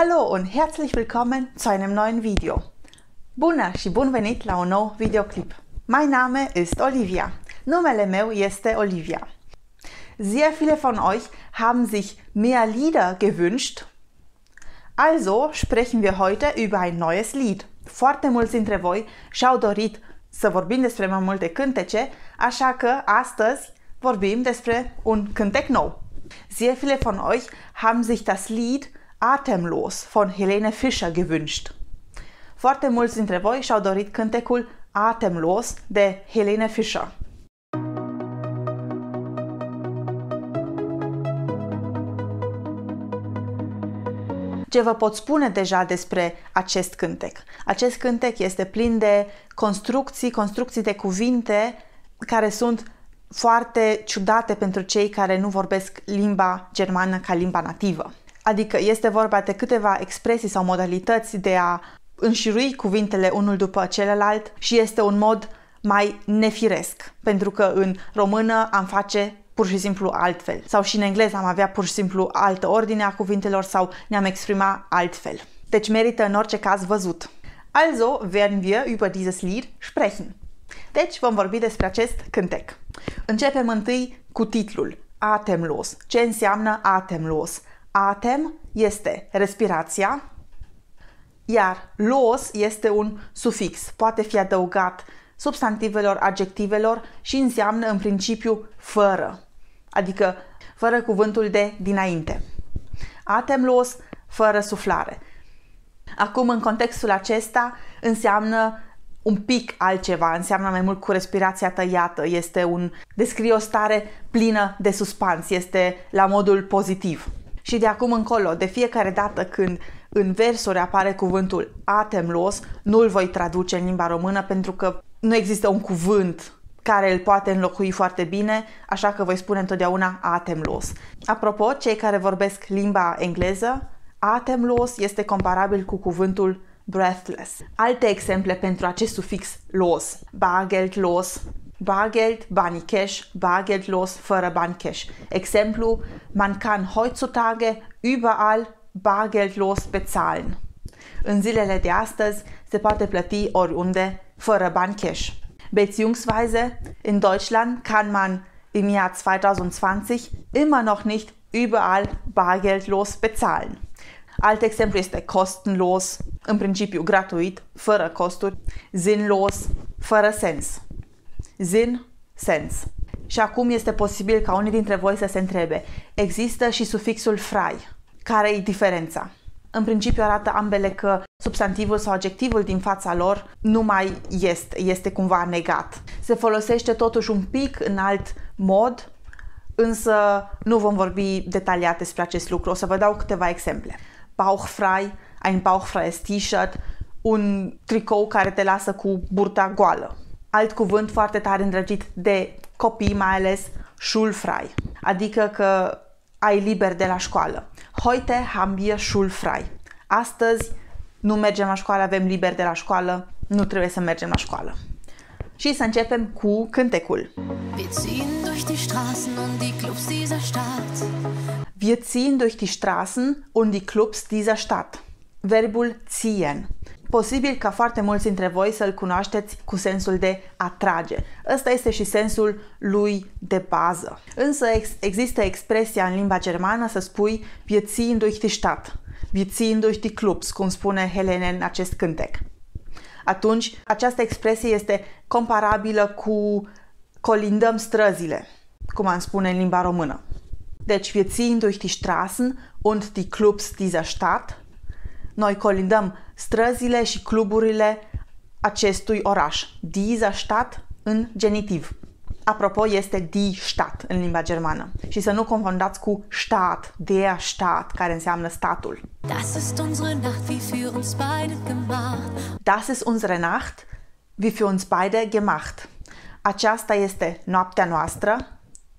Hallo und herzlich willkommen zu einem neuen Video. Bună și bun venit la un nou videoclip. Mein Name ist Olivia. Numele meu este Olivia. Sehr viele von euch haben sich mehr Lieder gewünscht. Also sprechen wir heute über ein neues Lied. Foarte mulți dintre voi și-au dorit să vorbim despre mai multe cântece, așa că astăzi vorbim despre un cântec nou. Sehr viele von euch haben sich das Lied Atemlos von Helene Fischer gewünscht. Foarte mulți dintre voi și-au dorit cântecul Atemlos de Helene Fischer. Ce vă pot spune deja despre acest cântec? Acest cântec este plin de construcții, construcții de cuvinte care sunt foarte ciudate pentru cei care nu vorbesc limba germană ca limba nativă. Adică este vorba de câteva expresii sau modalități de a înșirui cuvintele unul după celălalt și este un mod mai nefiresc, pentru că în română am face pur și simplu altfel. Sau și în engleză am avea pur și simplu altă ordine a cuvintelor sau ne-am exprima altfel. Deci merită în orice caz văzut. Also werden wir über dieses Lied sprechen. Deci vom vorbi despre acest cântec. Începem întâi cu titlul Atemlos. Ce înseamnă atemlos? Atem este respirația, iar los este un sufix. Poate fi adăugat substantivelor, adjectivelor și înseamnă în principiu fără, adică fără cuvântul de dinainte. Atemlos, fără suflare. Acum, în contextul acesta, înseamnă un pic altceva, înseamnă mai mult cu respirația tăiată, este un, descrie o stare plină de suspans, este la modul pozitiv. Și de acum încolo, de fiecare dată când în versuri apare cuvântul atemlos, nu-l voi traduce în limba română pentru că nu există un cuvânt care îl poate înlocui foarte bine, așa că voi spune întotdeauna atemlos. Apropo, cei care vorbesc limba engleză, atemlos este comparabil cu cuvântul breathless. Alte exemple pentru acest sufix los, bargeldlos, Bargeld, banii cash, bargeldlos, fără bani cash. Exemplu, man kann heutzutage überall bargeldlos bezahlen. În zilele de astăzi se poate plăti oriunde fără bani cash. Beziehungsweise in Deutschland kann man im Jahr 2020 immer noch nicht überall bargeldlos bezahlen. Alt exemplu este kostenlos, în principiu gratuit, fără costuri, sinnlos, fără sens. Zin, sens. Și acum este posibil ca unii dintre voi să se întrebe, există și sufixul frai. Care e diferența? În principiu arată ambele că substantivul sau adjectivul din fața lor nu mai este, este cumva negat. Se folosește totuși un pic în alt mod, însă nu vom vorbi detaliat despre acest lucru. O să vă dau câteva exemple. Bauchfrei, ein bauchfreies T-shirt, un tricou care te lasă cu burta goală alt cuvânt foarte tare îndrăgit de copii, mai ales schulfrei, adică că ai liber de la școală. Heute haben wir schulfrei. Astăzi nu mergem la școală, avem liber de la școală, nu trebuie să mergem la școală. Și să începem cu cântecul. Wir ziehen durch die Straßen und die Clubs dieser Stadt. Wir ziehen durch die Straßen und die Clubs dieser Stadt. Verbul ziehen Posibil ca foarte mulți dintre voi să-l cunoașteți cu sensul de atrage. Ăsta este și sensul lui de bază. Însă ex- există expresia în limba germană să spui wir ziehen durch die Stadt, wir ziehen durch die Clubs, cum spune Helene în acest cântec. Atunci, această expresie este comparabilă cu colindăm străzile, cum am spune în limba română. Deci, wir ziehen durch die Straßen und die Clubs dieser Stadt noi colindăm străzile și cluburile acestui oraș. Dieser Stadt în genitiv. Apropo, este die Stadt în limba germană. Și să nu confundați cu Staat, der Staat, care înseamnă statul. Das ist unsere Nacht, wie für uns beide gemacht. Das ist unsere Nacht, wie für uns beide gemacht. Aceasta este noaptea noastră,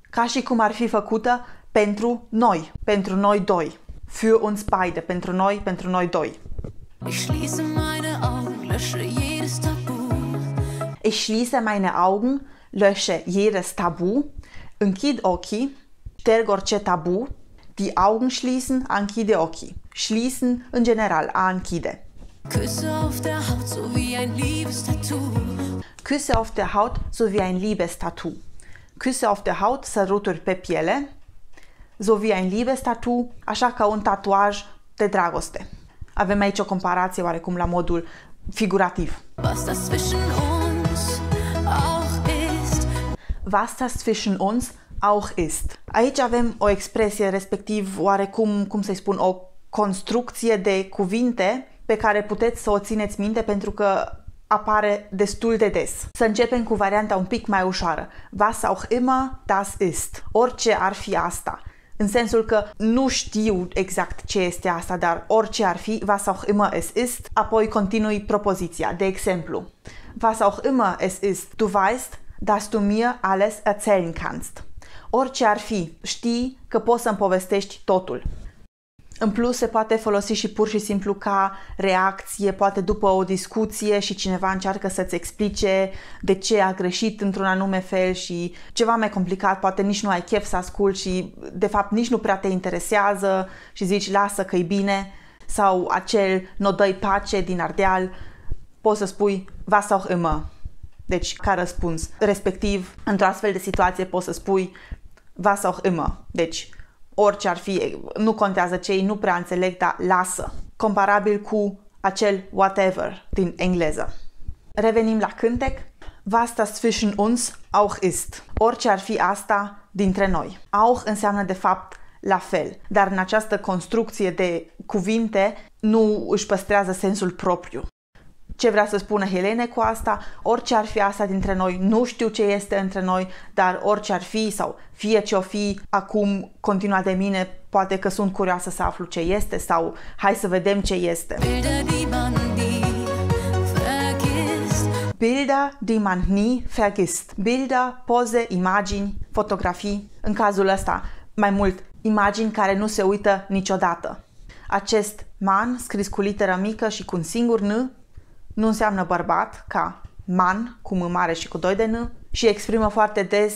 ca și cum ar fi făcută pentru noi, pentru noi doi für uns beide, pentru noi, pentru noi doi. Ich schließe meine Augen, lösche jedes Tabu. Ich schließe meine Augen, lösche jedes Tabu. Închid ochii, șterg orice tabu. Die Augen schließen, închide ochii. schließen, în general, a închide. Küsse auf der Haut, so wie ein Liebestattoo. Küsse auf der Haut, so wie ein Liebestattoo. Küsse auf der Haut, săruturi pe piele, so wie ein Liebestattoo, așa ca un tatuaj de dragoste. Avem aici o comparație oarecum la modul figurativ. Was das zwischen uns auch ist. Was das zwischen uns auch ist. Aici avem o expresie, respectiv oarecum, cum să-i spun, o construcție de cuvinte pe care puteți să o țineți minte pentru că apare destul de des. Să începem cu varianta un pic mai ușoară. Was auch immer das ist. Orice ar fi asta. În sensul că nu știu exact ce este asta, dar orice ar fi, was auch immer es ist, apoi continui propoziția. De exemplu, was auch immer es ist, du weißt, dass du mir alles erzählen kannst. Orice ar fi, știi că poți să-mi povestești totul. În plus, se poate folosi și pur și simplu ca reacție, poate după o discuție și cineva încearcă să-ți explice de ce a greșit într-un anume fel și ceva mai complicat, poate nici nu ai chef să asculti și de fapt nici nu prea te interesează și zici lasă că e bine sau acel no dă pace din Ardeal, poți să spui was auch immer. Deci, ca răspuns, respectiv, într-o astfel de situație poți să spui was auch immer. Deci, orice ar fi, nu contează ce ei nu prea înțeleg, dar lasă. Comparabil cu acel whatever din engleză. Revenim la cântec. Was das zwischen uns auch ist. Orice ar fi asta dintre noi. Auch înseamnă de fapt la fel, dar în această construcție de cuvinte nu își păstrează sensul propriu ce vrea să spună Helene cu asta, orice ar fi asta dintre noi, nu știu ce este între noi, dar orice ar fi sau fie ce o fi acum continuat de mine, poate că sunt curioasă să aflu ce este sau hai să vedem ce este. Bilder, die man nie vergisst. Bilder, die man nie vergisst. Bilder, poze, imagini, fotografii. În cazul ăsta, mai mult, imagini care nu se uită niciodată. Acest man, scris cu literă mică și cu un singur N, nu înseamnă bărbat, ca man, cu M mare și cu doi de N, și exprimă foarte des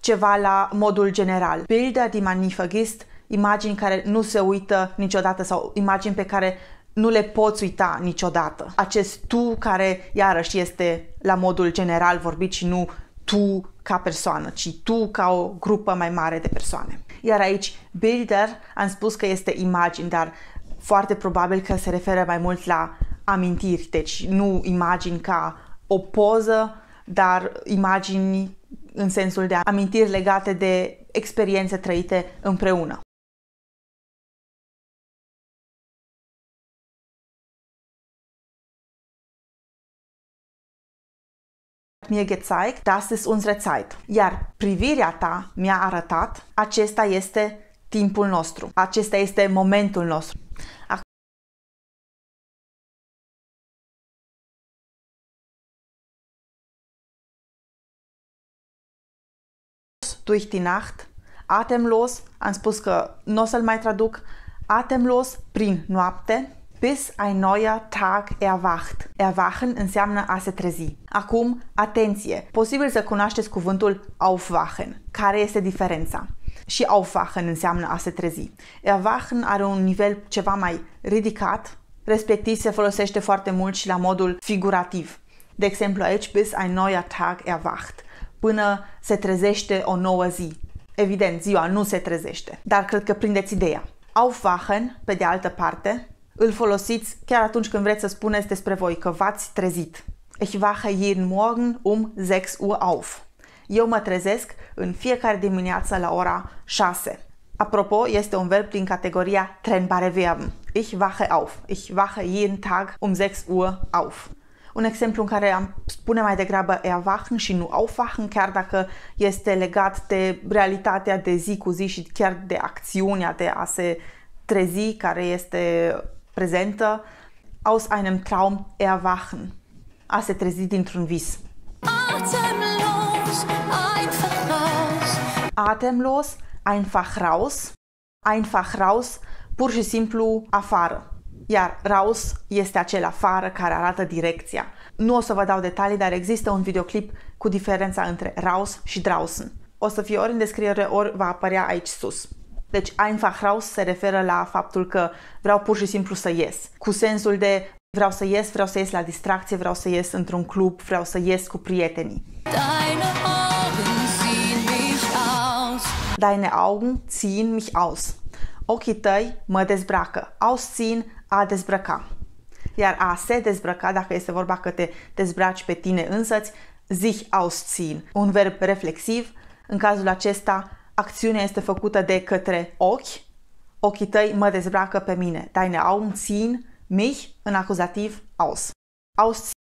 ceva la modul general. Bilder, die man nie vergisst, imagini care nu se uită niciodată sau imagini pe care nu le poți uita niciodată. Acest tu care iarăși este la modul general vorbit și nu tu ca persoană, ci tu ca o grupă mai mare de persoane. Iar aici Bilder am spus că este imagini, dar foarte probabil că se referă mai mult la amintiri, deci nu imagini ca o poză, dar imagini în sensul de amintiri legate de experiențe trăite împreună. mir gezeigt, das ist unsere Zeit. Iar privirea ta mi-a arătat, acesta este timpul nostru, acesta este momentul nostru. Durch die Nacht, atemlos, am spus că nu o să-l mai traduc, atemlos prin noapte, bis ein neuer Tag erwacht. Erwachen înseamnă a se trezi. Acum, atenție! Posibil să cunoașteți cuvântul aufwachen. Care este diferența? Și aufwachen înseamnă a se trezi. Erwachen are un nivel ceva mai ridicat, respectiv se folosește foarte mult și la modul figurativ. De exemplu aici, bis ein neuer Tag erwacht până se trezește o nouă zi. Evident, ziua nu se trezește, dar cred că prindeți ideea. Aufwachen, pe de altă parte, îl folosiți chiar atunci când vreți să spuneți despre voi că v-ați trezit. Ich wache jeden Morgen um 6 Uhr auf. Eu mă trezesc în fiecare dimineață la ora 6. Apropo, este un verb din categoria trennbare Verben. Ich wache auf. Ich wache jeden Tag um 6 Uhr auf un exemplu în care am spune mai degrabă erwachen și nu aufwachen, chiar dacă este legat de realitatea de zi cu zi și chiar de acțiunea de a se trezi care este prezentă, aus einem Traum erwachen, a se trezi dintr-un vis. Atemlos, einfach raus. Atemlos, einfach raus, einfach raus, pur și simplu afară iar raus este acel afară care arată direcția. Nu o să vă dau detalii, dar există un videoclip cu diferența între raus și draußen. O să fie ori în descriere, ori va apărea aici sus. Deci einfach raus se referă la faptul că vreau pur și simplu să ies. Cu sensul de vreau să ies, vreau să ies la distracție, vreau să ies într-un club, vreau să ies cu prietenii. Deine Augen ziehen mich aus. Deine Augen ziehen mich aus. Ochii tăi mă dezbracă. Ausziehen, a dezbrăca. Iar a se dezbrăca, dacă este vorba că te dezbraci pe tine însăți, sich ausziehen. Un verb reflexiv. În cazul acesta, acțiunea este făcută de către ochi. Ochii tăi mă dezbracă pe mine. Deine Augen ziehen mich în acuzativ aus. Ausziehen.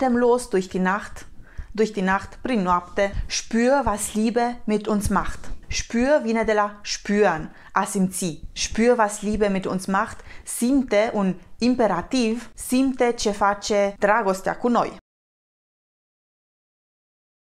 Atemlos durch die Nacht, durch die Nacht prin noapte, spür, was Liebe mit uns macht. Spür vine de la spüren, a simți. Spür, was Liebe mit uns macht, simte un imperativ, simte ce face dragostea cu noi.